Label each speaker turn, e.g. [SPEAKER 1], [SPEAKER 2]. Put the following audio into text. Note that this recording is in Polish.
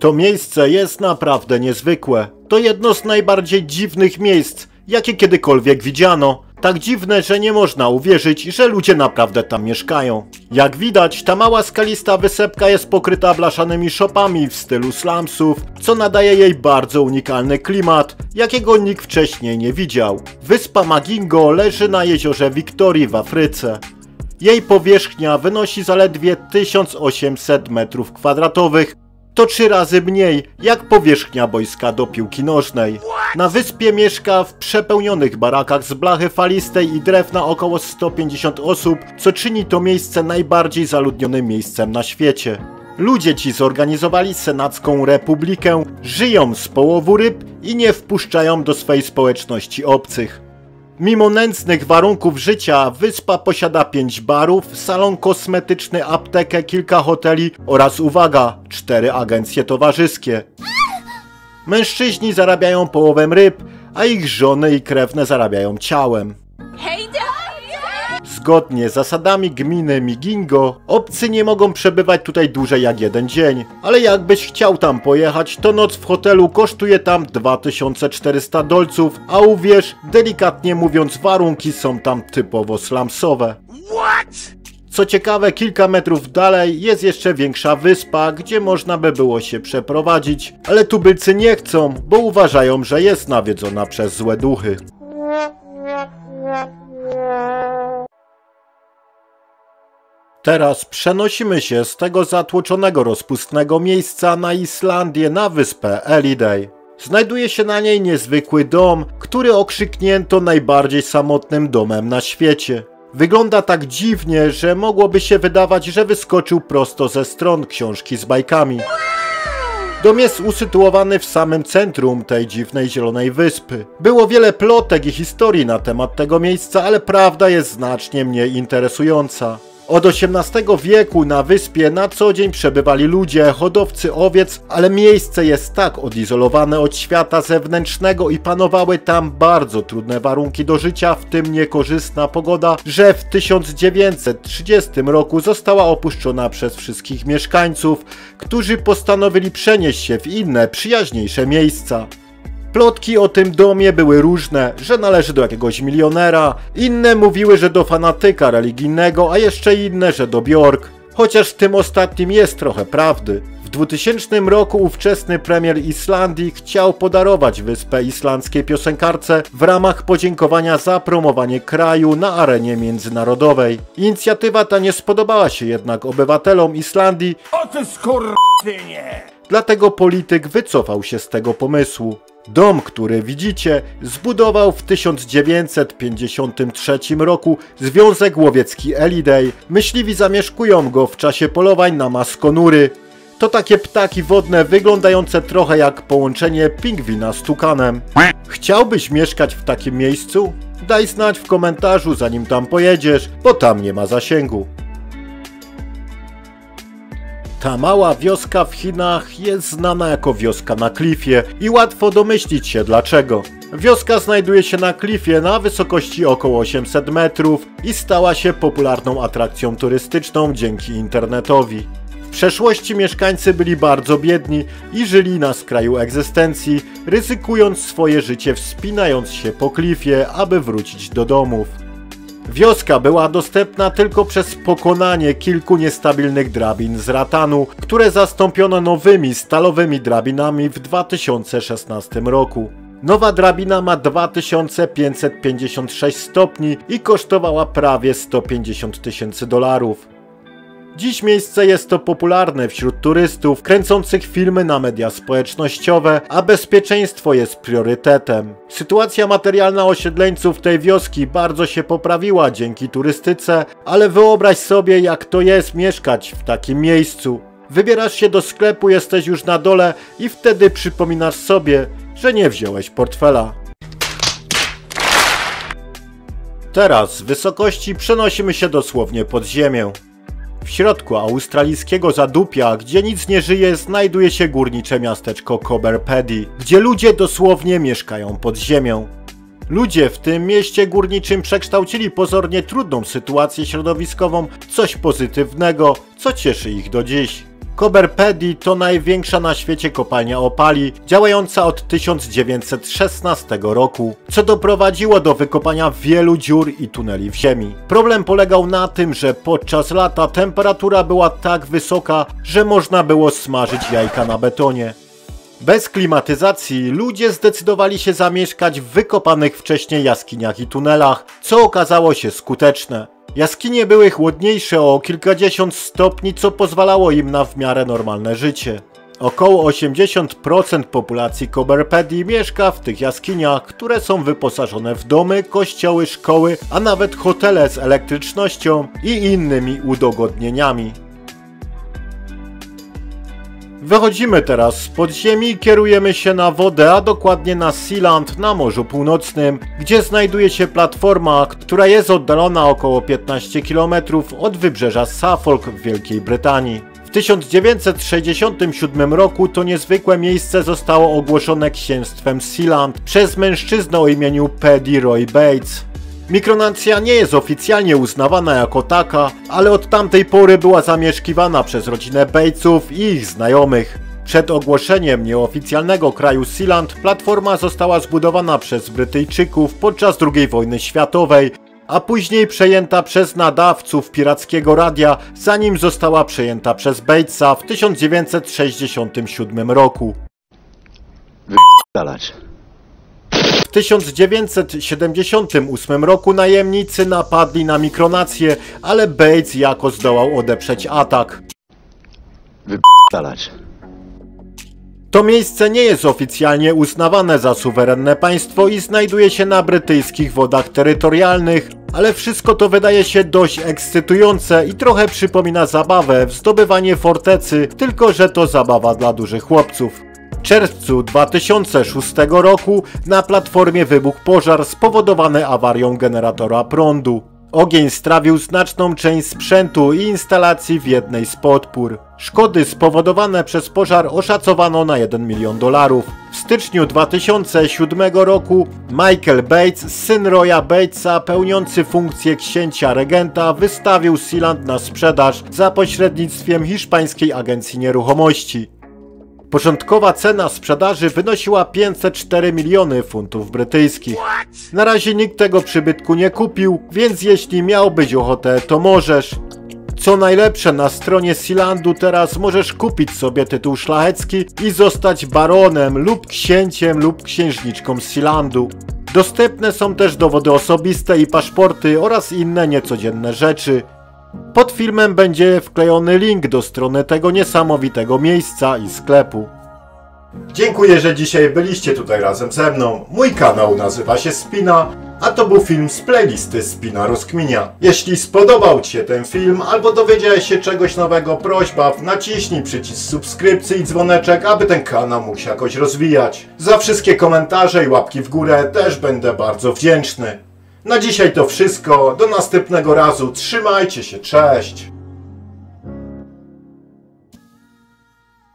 [SPEAKER 1] To miejsce jest naprawdę niezwykłe. To jedno z najbardziej dziwnych miejsc, jakie kiedykolwiek widziano. Tak dziwne, że nie można uwierzyć, że ludzie naprawdę tam mieszkają. Jak widać, ta mała skalista wysepka jest pokryta blaszanymi szopami w stylu slumsów, co nadaje jej bardzo unikalny klimat, jakiego nikt wcześniej nie widział. Wyspa Magingo leży na jeziorze Wiktorii w Afryce. Jej powierzchnia wynosi zaledwie 1800 m2, to trzy razy mniej jak powierzchnia boiska do piłki nożnej. Na wyspie mieszka w przepełnionych barakach z blachy falistej i drewna około 150 osób, co czyni to miejsce najbardziej zaludnionym miejscem na świecie. Ludzie ci zorganizowali senacką republikę, żyją z połowu ryb i nie wpuszczają do swej społeczności obcych. Mimo nędznych warunków życia, wyspa posiada 5 barów, salon kosmetyczny, aptekę, kilka hoteli oraz, uwaga, 4 agencje towarzyskie. Mężczyźni zarabiają połowem ryb, a ich żony i krewne zarabiają ciałem.
[SPEAKER 2] Dad!
[SPEAKER 1] Zgodnie z zasadami gminy Migingo, obcy nie mogą przebywać tutaj dłużej jak jeden dzień. Ale jakbyś chciał tam pojechać, to noc w hotelu kosztuje tam 2400 dolców, a uwierz, delikatnie mówiąc, warunki są tam typowo slumsowe. Co ciekawe, kilka metrów dalej jest jeszcze większa wyspa, gdzie można by było się przeprowadzić, ale tubylcy nie chcą, bo uważają, że jest nawiedzona przez złe duchy. Teraz przenosimy się z tego zatłoczonego, rozpustnego miejsca na Islandię na wyspę Eliday. Znajduje się na niej niezwykły dom, który okrzyknięto najbardziej samotnym domem na świecie. Wygląda tak dziwnie, że mogłoby się wydawać, że wyskoczył prosto ze stron książki z bajkami. Dom jest usytuowany w samym centrum tej dziwnej zielonej wyspy. Było wiele plotek i historii na temat tego miejsca, ale prawda jest znacznie mniej interesująca. Od XVIII wieku na wyspie na co dzień przebywali ludzie, hodowcy owiec, ale miejsce jest tak odizolowane od świata zewnętrznego i panowały tam bardzo trudne warunki do życia, w tym niekorzystna pogoda, że w 1930 roku została opuszczona przez wszystkich mieszkańców, którzy postanowili przenieść się w inne, przyjaźniejsze miejsca. Plotki o tym domie były różne, że należy do jakiegoś milionera, inne mówiły, że do fanatyka religijnego, a jeszcze inne, że do Bjork. Chociaż w tym ostatnim jest trochę prawdy. W 2000 roku ówczesny premier Islandii chciał podarować wyspę islandzkiej piosenkarce w ramach podziękowania za promowanie kraju na arenie międzynarodowej. Inicjatywa ta nie spodobała się jednak obywatelom Islandii,
[SPEAKER 3] O ty skurwynie!
[SPEAKER 1] dlatego polityk wycofał się z tego pomysłu. Dom, który widzicie, zbudował w 1953 roku Związek Łowiecki Eliday. Myśliwi zamieszkują go w czasie polowań na maskonury. To takie ptaki wodne wyglądające trochę jak połączenie pingwina z tukanem. Chciałbyś mieszkać w takim miejscu? Daj znać w komentarzu zanim tam pojedziesz, bo tam nie ma zasięgu. Ta mała wioska w Chinach jest znana jako wioska na klifie i łatwo domyślić się dlaczego. Wioska znajduje się na klifie na wysokości około 800 metrów i stała się popularną atrakcją turystyczną dzięki internetowi. W przeszłości mieszkańcy byli bardzo biedni i żyli na skraju egzystencji, ryzykując swoje życie wspinając się po klifie, aby wrócić do domów. Wioska była dostępna tylko przez pokonanie kilku niestabilnych drabin z ratanu, które zastąpiono nowymi stalowymi drabinami w 2016 roku. Nowa drabina ma 2556 stopni i kosztowała prawie 150 tysięcy dolarów. Dziś miejsce jest to popularne wśród turystów kręcących filmy na media społecznościowe, a bezpieczeństwo jest priorytetem. Sytuacja materialna osiedleńców tej wioski bardzo się poprawiła dzięki turystyce, ale wyobraź sobie jak to jest mieszkać w takim miejscu. Wybierasz się do sklepu, jesteś już na dole i wtedy przypominasz sobie, że nie wziąłeś portfela. Teraz z wysokości przenosimy się dosłownie pod ziemię. W środku australijskiego zadupia, gdzie nic nie żyje, znajduje się górnicze miasteczko Cobber Paddy, gdzie ludzie dosłownie mieszkają pod ziemią. Ludzie w tym mieście górniczym przekształcili pozornie trudną sytuację środowiskową w coś pozytywnego, co cieszy ich do dziś. Koberpedi to największa na świecie kopalnia opali, działająca od 1916 roku, co doprowadziło do wykopania wielu dziur i tuneli w ziemi. Problem polegał na tym, że podczas lata temperatura była tak wysoka, że można było smażyć jajka na betonie. Bez klimatyzacji ludzie zdecydowali się zamieszkać w wykopanych wcześniej jaskiniach i tunelach, co okazało się skuteczne. Jaskinie były chłodniejsze o kilkadziesiąt stopni, co pozwalało im na w miarę normalne życie. Około 80% populacji Koberpedii mieszka w tych jaskiniach, które są wyposażone w domy, kościoły, szkoły, a nawet hotele z elektrycznością i innymi udogodnieniami. Wychodzimy teraz z podziemi i kierujemy się na wodę, a dokładnie na Sealand na Morzu Północnym, gdzie znajduje się platforma, która jest oddalona około 15 km od wybrzeża Suffolk w Wielkiej Brytanii. W 1967 roku to niezwykłe miejsce zostało ogłoszone księstwem Sealand przez mężczyznę o imieniu Paddy Roy Bates. Mikronacja nie jest oficjalnie uznawana jako taka, ale od tamtej pory była zamieszkiwana przez rodzinę Batesów i ich znajomych. Przed ogłoszeniem nieoficjalnego kraju Sealand platforma została zbudowana przez Brytyjczyków podczas II wojny światowej, a później przejęta przez nadawców pirackiego radia, zanim została przejęta przez Batesa w 1967 roku.
[SPEAKER 2] Dalać.
[SPEAKER 1] W 1978 roku najemnicy napadli na Mikronację, ale Bates jako zdołał odeprzeć atak.
[SPEAKER 2] Dalać.
[SPEAKER 1] To miejsce nie jest oficjalnie uznawane za suwerenne państwo i znajduje się na brytyjskich wodach terytorialnych, ale wszystko to wydaje się dość ekscytujące i trochę przypomina zabawę w zdobywanie fortecy, tylko że to zabawa dla dużych chłopców. Czerwcu 2006 roku na platformie wybuchł pożar spowodowany awarią generatora prądu. Ogień strawił znaczną część sprzętu i instalacji w jednej z podpór. Szkody spowodowane przez pożar oszacowano na 1 milion dolarów. W styczniu 2007 roku Michael Bates, syn Roya Batesa, pełniący funkcję księcia regenta, wystawił Sealand na sprzedaż za pośrednictwem hiszpańskiej agencji nieruchomości. Początkowa cena sprzedaży wynosiła 504 miliony funtów brytyjskich. Na razie nikt tego przybytku nie kupił, więc jeśli miałbyś ochotę, to możesz. Co najlepsze, na stronie Sealandu teraz możesz kupić sobie tytuł szlachecki i zostać baronem lub księciem lub księżniczką z. Dostępne są też dowody osobiste i paszporty oraz inne niecodzienne rzeczy. Pod filmem będzie wklejony link do strony tego niesamowitego miejsca i sklepu. Dziękuję, że dzisiaj byliście tutaj razem ze mną. Mój kanał nazywa się Spina, a to był film z playlisty Spina Rozkminia. Jeśli spodobał Ci się ten film albo dowiedziałeś się czegoś nowego, prośba naciśnij przycisk subskrypcji i dzwoneczek, aby ten kanał mógł się jakoś rozwijać. Za wszystkie komentarze i łapki w górę też będę bardzo wdzięczny. Na dzisiaj to wszystko. Do następnego razu. Trzymajcie się. Cześć.